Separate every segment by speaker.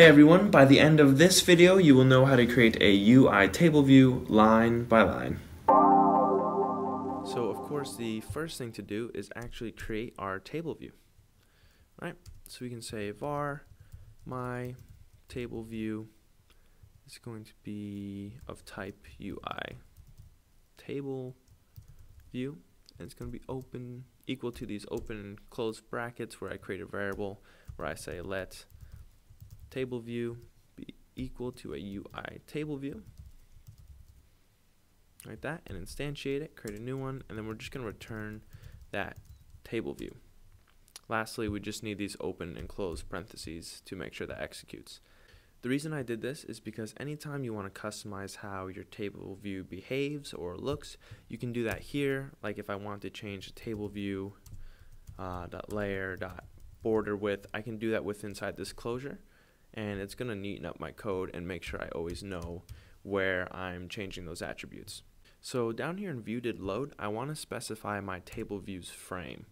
Speaker 1: Hey everyone, by the end of this video you will know how to create a UI table view line by line. So of course the first thing to do is actually create our table view. Right? So we can say var my table view is going to be of type UI table view and it's going to be open equal to these open and closed brackets where I create a variable where I say let table view be equal to a UI table view. Like that and instantiate it create a new one and then we're just going to return that table view. Lastly we just need these open and closed parentheses to make sure that executes. The reason I did this is because anytime you want to customize how your table view behaves or looks, you can do that here. Like if I want to change the table view uh, dot layer dot border width, I can do that with inside this closure, and it's going to neaten up my code and make sure I always know where I'm changing those attributes. So down here in view did load, I want to specify my table views frame.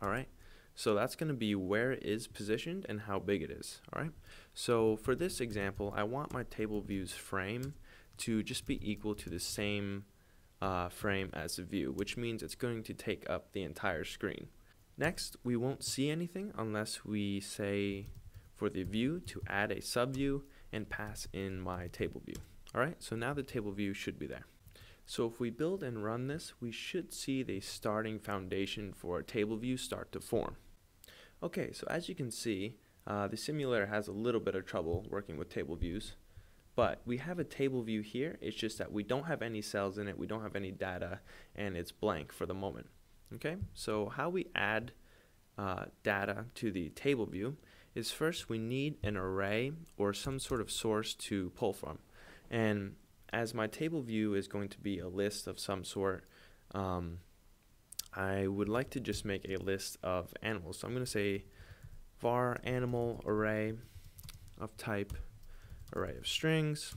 Speaker 1: All right. So that's going to be where it is positioned and how big it is. All right. So for this example, I want my table views frame to just be equal to the same uh, frame as the view, which means it's going to take up the entire screen. Next, we won't see anything unless we say for the view to add a subview and pass in my table view. All right, so now the table view should be there. So if we build and run this, we should see the starting foundation for a table view start to form. Okay, so as you can see, uh, the simulator has a little bit of trouble working with table views, but we have a table view here. It's just that we don't have any cells in it, we don't have any data, and it's blank for the moment. Okay, so how we add uh, data to the table view is first we need an array or some sort of source to pull from. And as my table view is going to be a list of some sort, um, I would like to just make a list of animals. So I'm going to say var animal array of type array of strings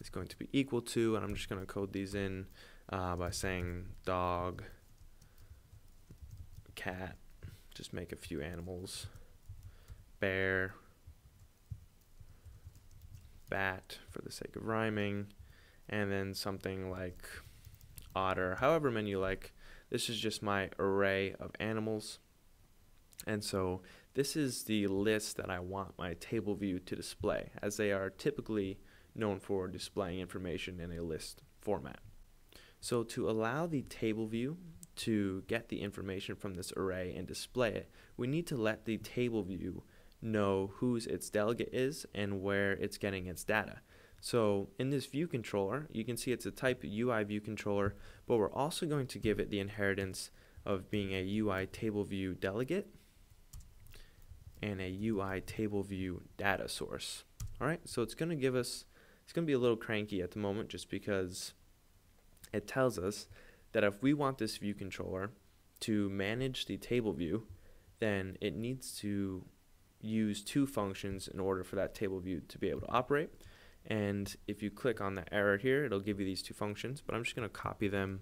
Speaker 1: is going to be equal to, and I'm just going to code these in uh, by saying dog, cat, just make a few animals, bear, bat for the sake of rhyming, and then something like otter, however many you like. This is just my array of animals. And so this is the list that I want my table view to display, as they are typically known for displaying information in a list format. So to allow the table view to get the information from this array and display it, we need to let the table view know whose its delegate is and where it's getting its data. So in this view controller, you can see it's a type UI view controller, but we're also going to give it the inheritance of being a UI table view delegate and a UI table view data source. All right, so it's going to give us, it's going to be a little cranky at the moment just because it tells us that if we want this view controller to manage the table view, then it needs to use two functions in order for that table view to be able to operate. And if you click on the arrow here, it'll give you these two functions, but I'm just going to copy them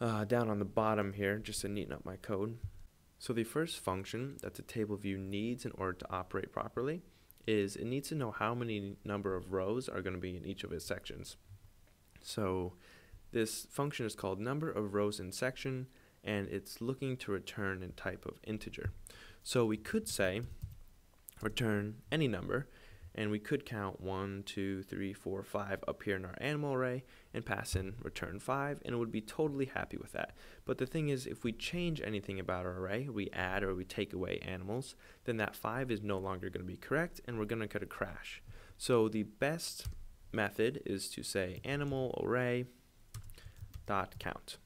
Speaker 1: uh, down on the bottom here just to neaten up my code. So the first function that the table view needs in order to operate properly is it needs to know how many number of rows are going to be in each of its sections. So this function is called number of rows in section and it's looking to return in type of integer. So we could say return any number and we could count 1, 2, 3, 4, 5 up here in our animal array and pass in return 5 and it would be totally happy with that. But the thing is if we change anything about our array, we add or we take away animals, then that 5 is no longer going to be correct and we're going to get a crash. So the best method is to say animal array dot count.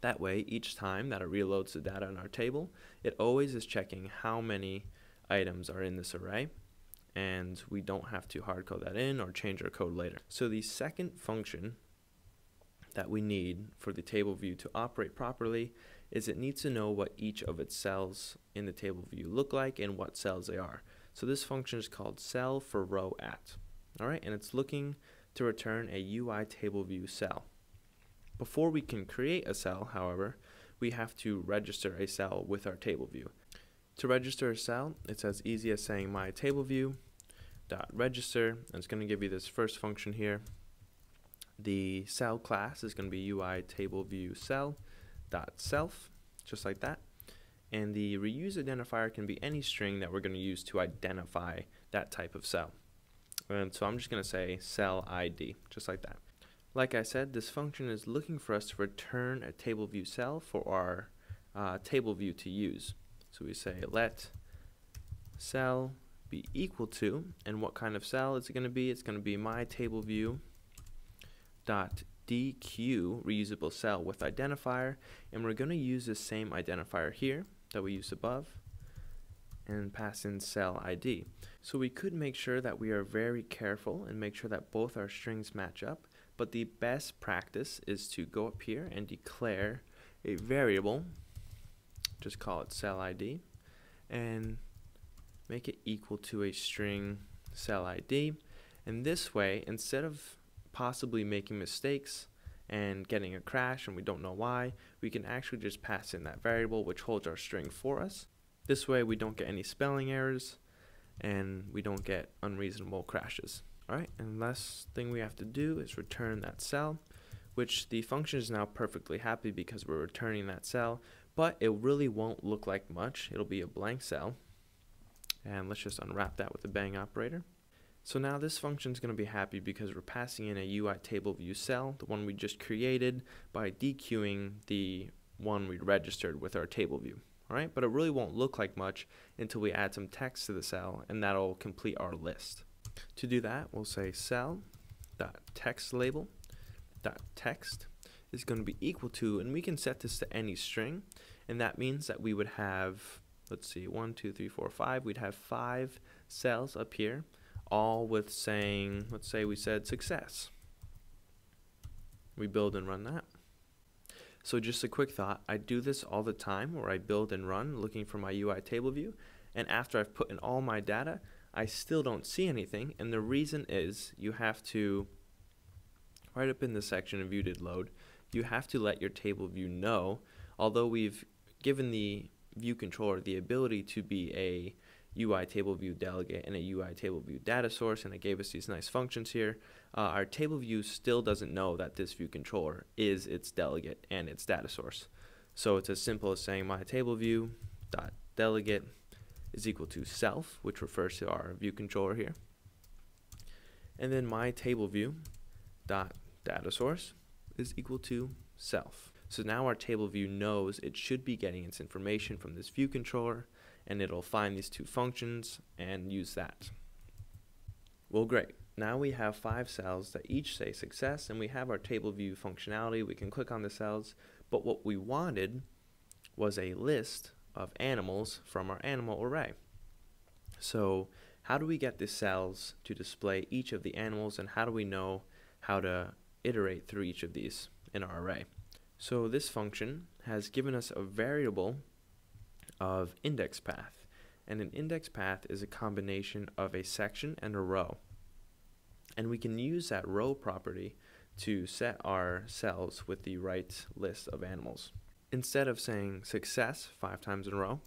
Speaker 1: That way each time that it reloads the data in our table, it always is checking how many items are in this array and we don't have to hard code that in or change our code later. So the second function that we need for the table view to operate properly is it needs to know what each of its cells in the table view look like and what cells they are. So this function is called cell for row at. All right, and it's looking to return a UI table view cell. Before we can create a cell, however, we have to register a cell with our table view. To register a cell, it's as easy as saying my table view dot register, and it's going to give you this first function here. The cell class is going to be UI table view cell dot self, just like that. And the reuse identifier can be any string that we're going to use to identify that type of cell. And so I'm just going to say cell ID, just like that. Like I said, this function is looking for us to return a table view cell for our uh, table view to use. So we say let cell be equal to, and what kind of cell is it going to be? It's going to be my table view dot dequeue reusable cell with identifier, and we're going to use the same identifier here that we used above and pass in cell ID. So we could make sure that we are very careful and make sure that both our strings match up, but the best practice is to go up here and declare a variable, just call it cell ID, and make it equal to a string cell ID. And this way, instead of possibly making mistakes and getting a crash and we don't know why, we can actually just pass in that variable which holds our string for us. This way we don't get any spelling errors and we don't get unreasonable crashes. Alright, and last thing we have to do is return that cell, which the function is now perfectly happy because we're returning that cell, but it really won't look like much. It'll be a blank cell. And let's just unwrap that with the bang operator. So now this function is going to be happy because we're passing in a UI table view cell, the one we just created, by dequeuing the one we registered with our table view. Alright, but it really won't look like much until we add some text to the cell, and that'll complete our list. To do that, we'll say cell dot text label dot text is going to be equal to, and we can set this to any string, and that means that we would have, let's see, one, two, three, four, five. We'd have five cells up here all with saying, let's say we said success. We build and run that. So just a quick thought, I do this all the time where I build and run looking for my UI table view and after I've put in all my data, I still don't see anything and the reason is you have to, right up in the section of view did load, you have to let your table view know, although we've given the view controller the ability to be a UI table view delegate and a UI table view data source, and it gave us these nice functions here. Uh, our table view still doesn't know that this view controller is its delegate and its data source. So it's as simple as saying my table view dot delegate is equal to self, which refers to our view controller here. And then my table view dot data source is equal to self. So now our table view knows it should be getting its information from this view controller and it'll find these two functions and use that. Well, great. Now we have five cells that each say success, and we have our table view functionality. We can click on the cells, but what we wanted was a list of animals from our animal array. So how do we get the cells to display each of the animals, and how do we know how to iterate through each of these in our array? So this function has given us a variable of index path. And an index path is a combination of a section and a row. And we can use that row property to set our cells with the right list of animals. Instead of saying success five times in a row,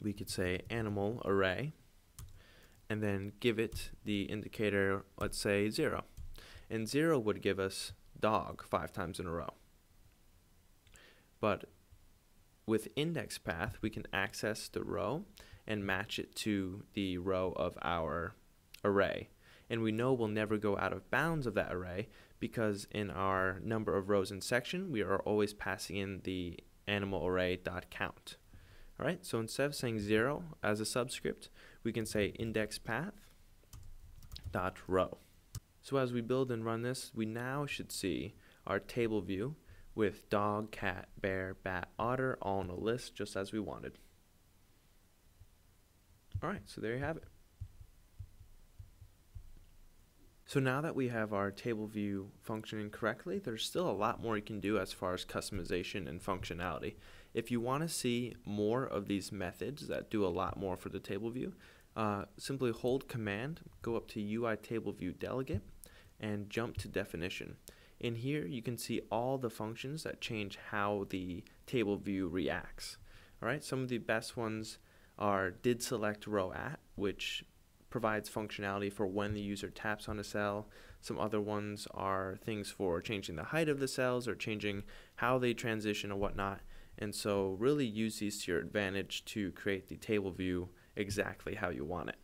Speaker 1: we could say animal array and then give it the indicator, let's say zero. And zero would give us dog five times in a row. But with index path, we can access the row and match it to the row of our array. And we know we'll never go out of bounds of that array because in our number of rows in section, we are always passing in the animal array dot count. All right, so instead of saying zero as a subscript, we can say index path dot row. So as we build and run this, we now should see our table view with dog, cat, bear, bat, otter all in a list just as we wanted. Alright, so there you have it. So now that we have our table view functioning correctly, there's still a lot more you can do as far as customization and functionality. If you want to see more of these methods that do a lot more for the table view, uh, simply hold command, go up to UI table view delegate, and jump to definition. In here, you can see all the functions that change how the table view reacts. All right, some of the best ones are did select row at, which provides functionality for when the user taps on a cell. Some other ones are things for changing the height of the cells or changing how they transition or whatnot. And so really use these to your advantage to create the table view exactly how you want it.